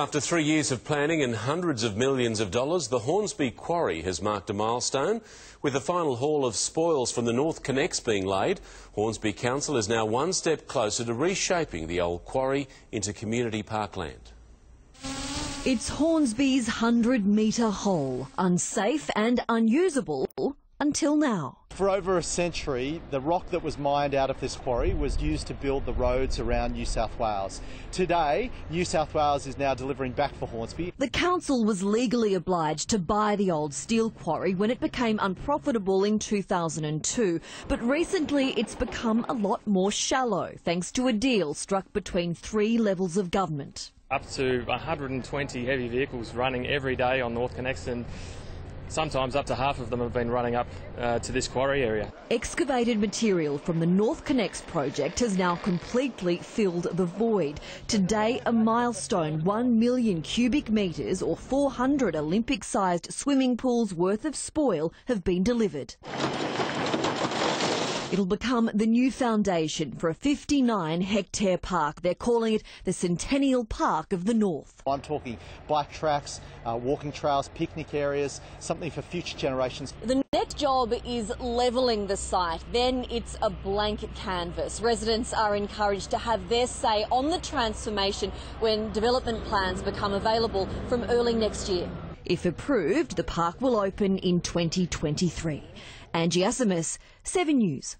After three years of planning and hundreds of millions of dollars, the Hornsby Quarry has marked a milestone. With the final haul of spoils from the NorthConnex being laid, Hornsby Council is now one step closer to reshaping the old quarry into community parkland. It's Hornsby's 100 metre hole, unsafe and unusable until now. For over a century, the rock that was mined out of this quarry was used to build the roads around New South Wales. Today, New South Wales is now delivering back for Hornsby. The council was legally obliged to buy the old steel quarry when it became unprofitable in 2002, but recently it's become a lot more shallow thanks to a deal struck between three levels of government. Up to 120 heavy vehicles running every day on NorthConnex and sometimes up to half of them have been running up uh, to this quarry area. Excavated material from the NorthConnex project has now completely filled the void. Today, a milestone 1 million cubic metres or 400 Olympic sized swimming pools worth of spoil have been delivered. It'll become the new foundation for a 59 hectare park. They're calling it the Centennial Park of the North. I'm talking bike tracks, uh, walking trails, picnic areas, something for future generations. The next job is levelling the site. Then it's a blank canvas. Residents are encouraged to have their say on the transformation when development plans become available from early next year. If approved, the park will open in 2023. Angie Asimus, 7 News.